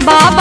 பாபா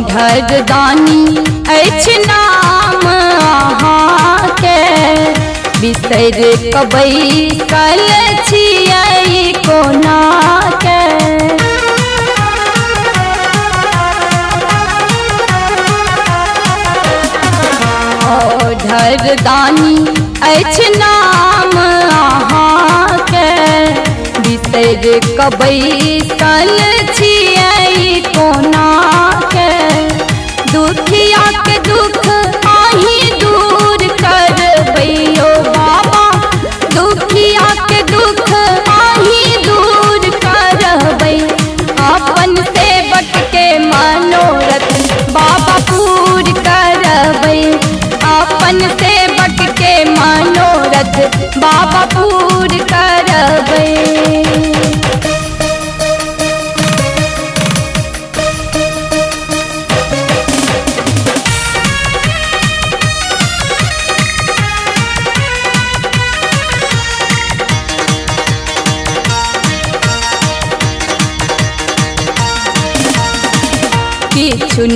ढरदानी अछि नाम अहाँके बिसर कबई कल छियै कोनाके ढरदानी अछि नाम अहाँके बिसर कबै कल पवन से बट के मनोरथ बाबा पूर करबे।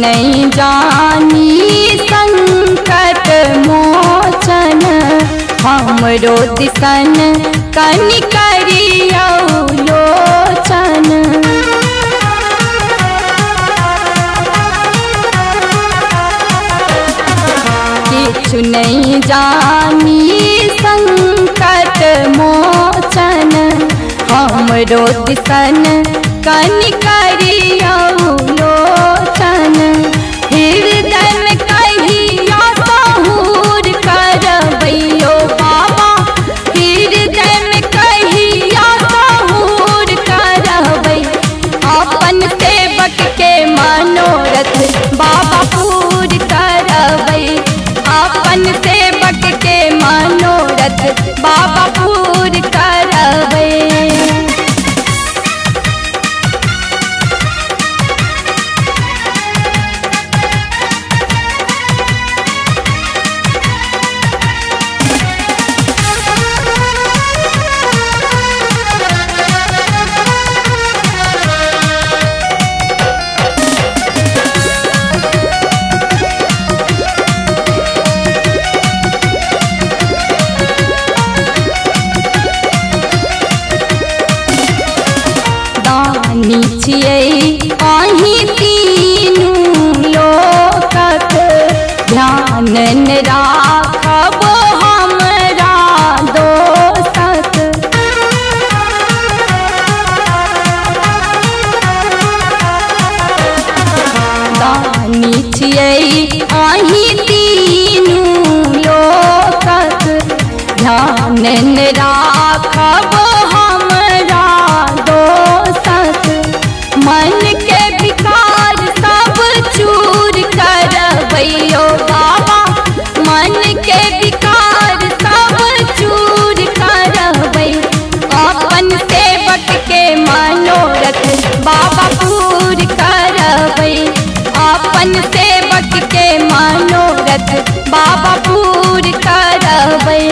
नहीं जानी संग मोचन, हमरो दिसन कनिकरिया लोचन। किछु नहीं जानी संकट मोचन, हमरो दिसन कनिकरिया लोचन। हृदय में बाबा पूर करबै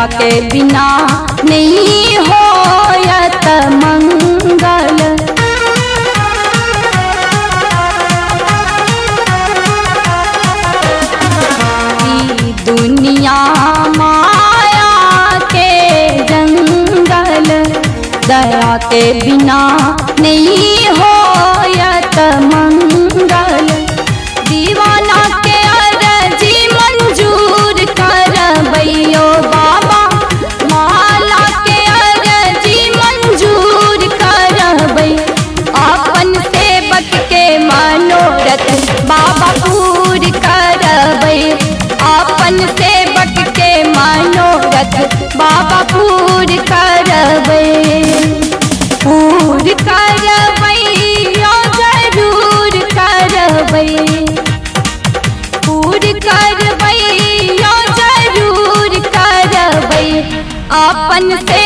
माया के बिना नहीं हो तो मंगल। दुनिया माया के जंगल दया के बिना नहीं and say